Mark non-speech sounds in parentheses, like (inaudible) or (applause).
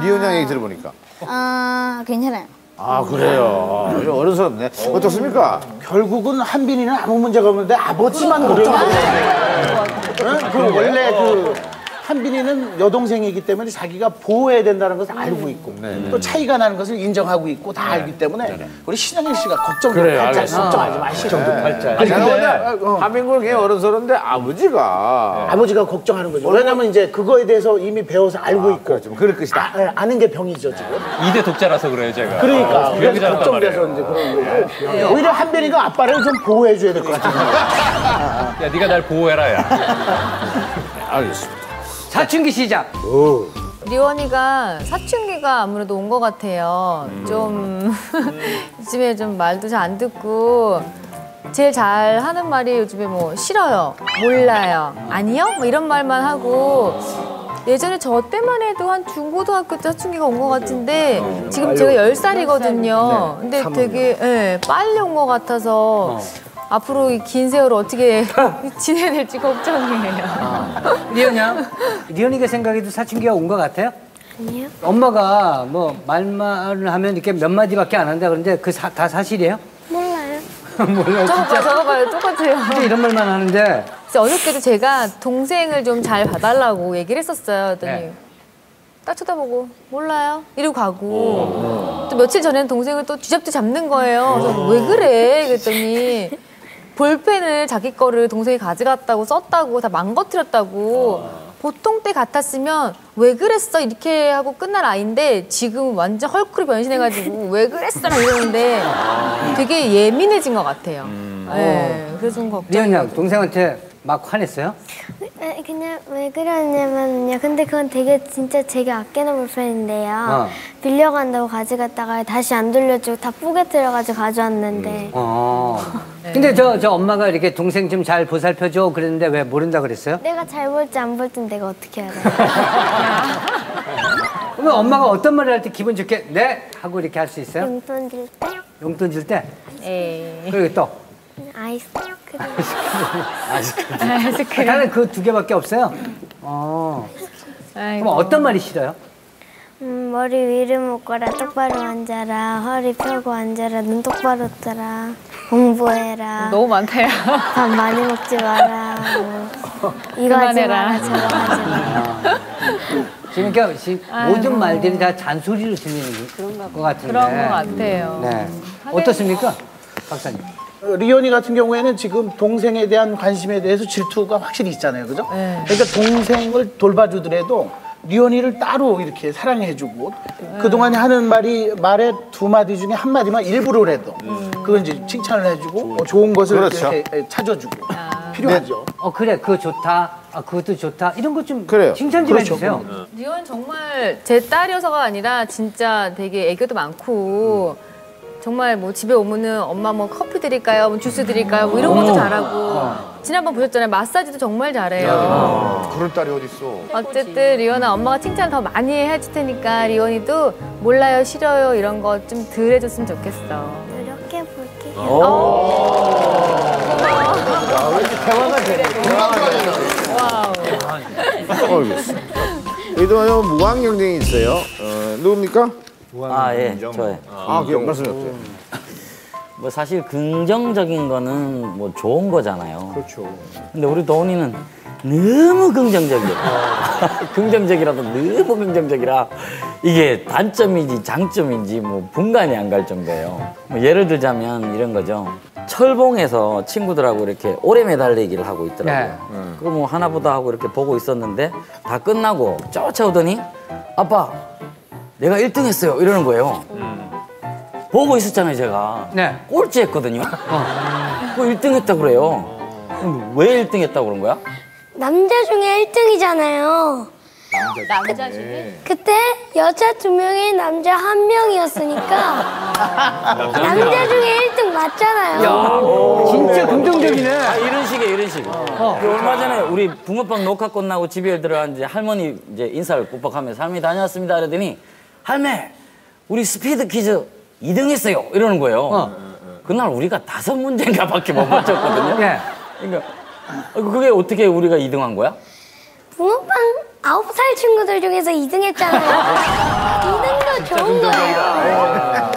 리온 양 얘기 들어보니까. 아 괜찮아요. 아 그래요. 좀 어른스럽네. 어떻습니까? 결국은 한빈이는 아무 문제가 없는데 아버지만 걱정하네. 응? 그 원래 그 한빈이는 여동생이기 때문에 자기가 보호해야 된다는 것을 알고 있고 또 차이가 나는 것을 인정하고 있고 다 알기 때문에 우리 신영일 씨가 걱정 좀 팔자 걱정하지 마시고 아니, 근데 한민국은 굉장히 어른스러운데 아버지가 아버지가 걱정하는 거죠. 왜냐면 이제 그거에 대해서 이미 배워서 알고 있고 그렇죠. 그럴 것이다. 아, 예, 아는 게 병이죠 지금. 이대 독자라서 그래요, 제가. 그러니까 어, 그래서 기억이 잘안 걱정돼서 나네요. 이제 그런 거고 오히려 한빈이가 아빠를 좀 보호해줘야 될 것 같아요. 야, 네가 날 보호해라, 야. (laughs) 알겠습니다. 사춘기 시작. 리원이가 사춘기가 아무래도 온 것 같아요. 좀 (laughs) 요즘에 좀 말도 잘 안 듣고 제일 잘 하는 말이 요즘에 뭐 싫어요, 몰라요, 아니요, 뭐 이런 말만 하고 예전에 저 때만 해도 한 중고등학교 때 사춘기가 온 것 같은데 지금 제가 열 살이거든요. 근데 되게 예, 빨리 온 것 같아서 앞으로 이 긴 세월 어떻게 (laughs) 지내야 될지 걱정이에요. 리언 양, 리언이가 생각해도 사춘기가 온 것 같아요? 아니요. 엄마가 뭐 말만을 하면 이렇게 몇 마디밖에 안 한다 그러는데 그 다 사실이에요? 몰라요. (laughs) 몰라요. 저거 봐, 저거 봐요. 똑같아요. 진짜 이런 말만 하는데 어저께도 제가 동생을 좀 잘 봐달라고 얘기를 했었어요. 그랬더니 네. 딱 쳐다보고 몰라요. 이러고 가고 또 며칠 전에는 동생을 또 쥐잡듯 잡는 거예요. 그래서 왜 그래? 그랬더니 볼펜을 자기 거를 동생이 가져갔다고 썼다고 다 망가뜨렸다고 보통 때 같았으면 왜 그랬어? 이렇게 하고 끝날 아이인데 지금 완전 헐크로 변신해가지고 (laughs) 왜 그랬어 막 이러는데 되게 예민해진 것 같아요. 네, 그래서 좀 걱정. 리언 양 동생한테 막 화냈어요? 네, 그냥 왜 그러냐면요. 근데 그건 되게 진짜 제가 아끼는 볼펜인데요. 어. 빌려간다고 가져갔다가 다시 안 돌려주고 다 뿌개뜨려가지고 가져왔는데 어. 근데 저, 저 엄마가 이렇게 동생 좀 잘 보살펴줘 그랬는데 왜 모른다 그랬어요? 내가 잘 볼지 안 볼지 내가 어떻게 알아? (laughs) 그러면 엄마가 어떤 말을 할 때 기분 좋게 네 하고 이렇게 할 수 있어요? 용돈 줄 때 용돈 줄 때? 에이. 그리고 또 아이스크림. 아이스크림. 다른 그두 개밖에 없어요? 어. 그럼 어떤 말이 싫어요? 음, 머리 위를 묶어라 똑바로 앉아라 허리 펴고 앉아라 눈 똑바로 뜨라 공부해라 너무 많다요. 밥 많이 먹지 마라 뭐, 이거 하지. 마라 저거 하지 마라 지금 그러니까 시- 모든 말들이 다 잔소리로 들리는 것 같은데. 그런 것 같아요. 네. 어떻습니까? 박사님. 어, 리온이 같은 경우에는 지금 동생에 대한 관심에 대해서 질투가 확실히 있잖아요, 그죠? 네. 그러니까 동생을 돌봐주더라도 리온이를 따로 이렇게 사랑해주고 그동안에 하는 말이 말의 두 마디 중에 한 마디만 일부러라도 그건 이제 칭찬을 해주고 어, 좋은 것을 그렇죠. 이렇게 찾아주고 필요하죠. 어, 그래. 그거 좋다. 아, 그것도 좋다. 이런 것좀 그래요. 칭찬 좀 그렇죠. 해주세요. 리온 정말 제 딸이어서가 아니라 진짜 되게 애교도 많고 정말 뭐 집에 오면은 엄마 뭐 커피 드릴까요? 뭐 주스 드릴까요? 뭐 이런 것도 잘하고 지난번 보셨잖아요. 마사지도 정말 잘해요. 그런 딸이 어딨어. 어쨌든 리온아 엄마가 칭찬 더 많이 해줄 테니까 리온이도 몰라요 싫어요 이런 거 좀 덜 해줬으면 좋겠어. 노력해 볼게요 알겠습니다. 여기도 무한 경쟁이 있어요. 어, 누굽니까? 아, 예, 저요. 아, 그 말씀이 없어요. 뭐 사실 긍정적인 거는 뭐 좋은 거잖아요. 그렇죠. 근데 우리 도훈이는 너무 긍정적이에요. (laughs) 긍정적이라도 너무 긍정적이라 이게 단점인지 장점인지 뭐 분간이 안 갈 정도예요. 뭐 예를 들자면 이런 거죠. 철봉에서 친구들하고 이렇게 오래 매달리기를 하고 있더라고요. 그거 뭐 하나보다 하고 이렇게 보고 있었는데 다 끝나고 쫓아오더니 아빠 내가 1등 했어요 이러는 거예요. 보고 있었잖아요, 제가. 네. 꼴찌 했거든요. 그 1등 했다 그래요. 왜 1등 했다고 그런 거야? 남자 중에 1등이잖아요 남자 중에 그때 여자 두 명에 남자 한 명이었으니까 남자 중에 1등 맞잖아요 진짜 긍정적이네. 아, 이런 식이에요, 이런 식. 그 얼마 전에 우리 붕어빵 녹화 끝나고 집에 들어갔는데 할머니 이제 인사를 꾹박하면서 할머니 다녀왔습니다. 그러더니 할매 우리 스피드 퀴즈 2등 했어요 이러는 거예요 어. 그날 우리가 다섯 문제인가 밖에 못 맞췄거든요 예. 그러니까 어, 그게 어떻게 우리가 2등 한 거야? 붕어빵 아홉 살 친구들 중에서 2등 했잖아요 2등도 (laughs) 좋은 거예요